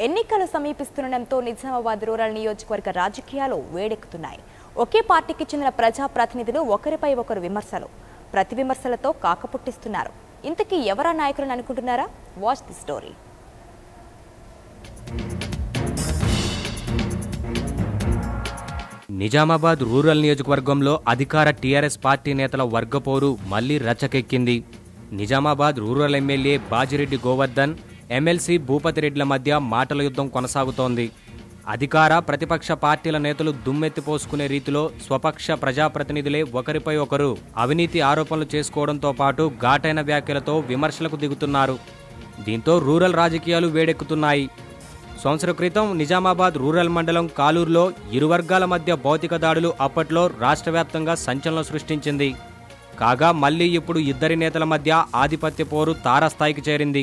ఎన్నికలు సమీపిస్తుండటంతో నిజామాబాద్ రూరల్ నియోజకవర్గ రాజకీయాలు వేడెక్కుతున్నాయి. ఒకే పార్టీకి చెందిన ప్రజాప్రతినిధులు ఒకరిపై ఒకరు విమర్శలు. ప్రతి విమర్శలతో కాకపుట్టిస్తున్నారు ఇంతకీ ఎవరా నాయకులను అనుకుంటున్నారా? Watch the story Nizamabad rural నియోజకవర్గంలో అధికార టీఆర్ఎస్ పార్టీ నేతల వర్గపోరు మళ్ళీ రచ్చకెక్కింది. Nizamabad rural MLA Bajireddy Govardhan MLC భూపతిరెడ్డిల మధ్య మాటల యుద్ధం కొనసాగుతోంది. అధికార ప్రతిపక్ష పార్టీల నేతలు దుమ్మెత్తిపోసుకునే రీతిలో స్వపక్ష ప్రజాప్రతినిధులే ఒకరిపై ఒకరు అవినీతి ఆరోపణలు చేసుకోవడంతో పాటు ఘాటైన వ్యాఖ్యలతో విమర్శలకు దిగుతున్నారు. దీంతో రూరల్ రాజకీయాలు వేడెక్కుతున్నాయి. సంవత్సరం క్రితం నిజామాబాద్ రూరల్ మండలం కాలూరులో ఇరు వర్గాల మధ్య భౌతిక దాడులు అప్పట్లో రాష్ట్ర వ్యాప్తంగా సంచలనం సృష్టించింది. కాగా మళ్ళీ ఇప్పుడు ఇద్దరి నేతల మధ్య ఆధిపత్య పోరు తారస్థాయికి చేరింది.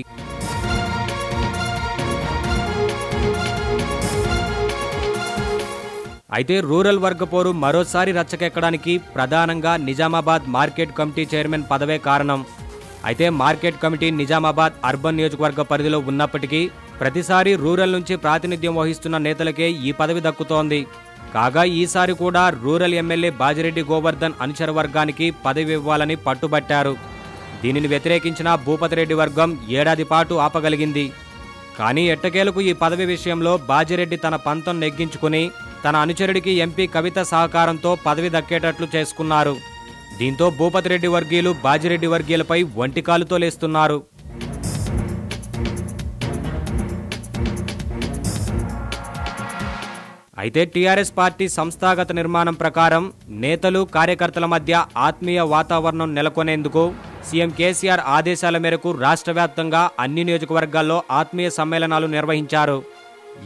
అయితే రూరల్ వర్గ పోరు మరోసారి రచ్చకెక్కడానికి ప్రధానంగా నిజామాబాద్ మార్కెట్ కమిటీ చైర్మన్ పదవే కారణం. అయితే మార్కెట్ కమిటీ నిజామాబాద్ అర్బన్ నియోజకవర్గ పరిధిలో ఉన్నప్పటికీ ప్రతిసారి రూరల్ నుంచి ప్రాతినిధ్యం వహిస్తున్న నేతలకే ఈ పదవి దక్కుతోంది. కాగా ఈసారి కూడా రూరల్ ఎమ్మెల్యే బాజిరెడ్డి గోవర్ధన్ అనుచర వర్గానికి పదవి ఇవ్వాలని పట్టుబట్టారు. దీనిని వ్యతిరేకించిన భూపతిరెడ్డి వర్గం ఏడాది పాటు ఆపగలిగింది. కానీ ఎట్టకేలకు ఈ పదవి విషయంలో బాజిరెడ్డి తన పంతం నెగ్గించుకుని తన అనుచరుడికి ఎంపీ కవిత సహకారంతో పదవి దక్కేటట్లు చేసుకున్నారు. దీంతో భూపతిరెడ్డి వర్గీయులు బాజిరెడ్డి వర్గీయులపై ఒంటికాలుతో లేస్తున్నారు. అయితే టీఆర్ఎస్ పార్టీ సంస్థాగత నిర్మాణం ప్రకారం నేతలు కార్యకర్తల మధ్య ఆత్మీయ వాతావరణం నెలకొనేందుకు సీఎం కేసీఆర్ ఆదేశాల మేరకు రాష్ట్ర అన్ని నియోజకవర్గాల్లో ఆత్మీయ సమ్మేళనాలు నిర్వహించారు.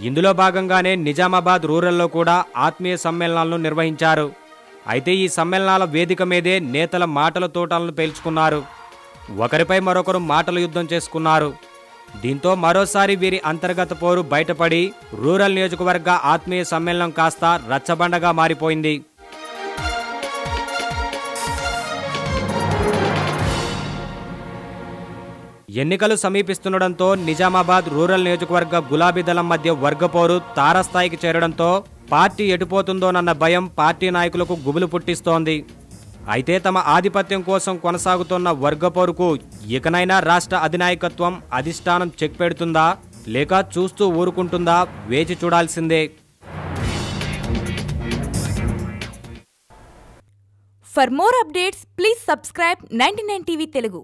ఇందులో భాగంగానే నిజామాబాద్ రూరల్లో కూడా ఆత్మీయ సమ్మేళనాలను నిర్వహించారు. అయితే ఈ సమ్మేళనాల వేదిక మీదే నేతల మాటల తోటాలను పేల్చుకున్నారు. ఒకరిపై మరొకరు మాటల యుద్ధం చేసుకున్నారు. దీంతో మరోసారి వీరి అంతర్గత పోరు బయటపడి రూరల్ నియోజకవర్గ ఆత్మీయ సమ్మేళనం కాస్త రచ్చబండగా మారిపోయింది. ఎన్నికలు సమీపిస్తుండడంతో నిజామాబాద్ రూరల్ నియోజకవర్గ గులాబీ దళం మధ్య వర్గపోరు తారస్థాయికి చేరడంతో పార్టీ ఎటుపోతుందోనన్న భయం పార్టీ నాయకులకు గుబులు పుట్టిస్తోంది. అయితే తమ ఆధిపత్యం కోసం కొనసాగుతున్న వర్గపోరుకు ఇకనైనా రాష్ట్ర అధినాయకత్వం అధిష్టానం చెక్ పెడుతుందా? లేక చూస్తూ ఊరుకుంటుందా? వేచి చూడాల్సిందే. For more updates please subscribe ninety nine TV Telugu.